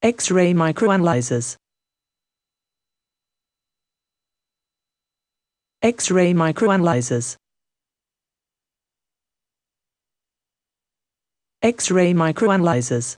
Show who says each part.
Speaker 1: X-ray microanalyzers. X-ray microanalyzers. X-ray microanalyzers.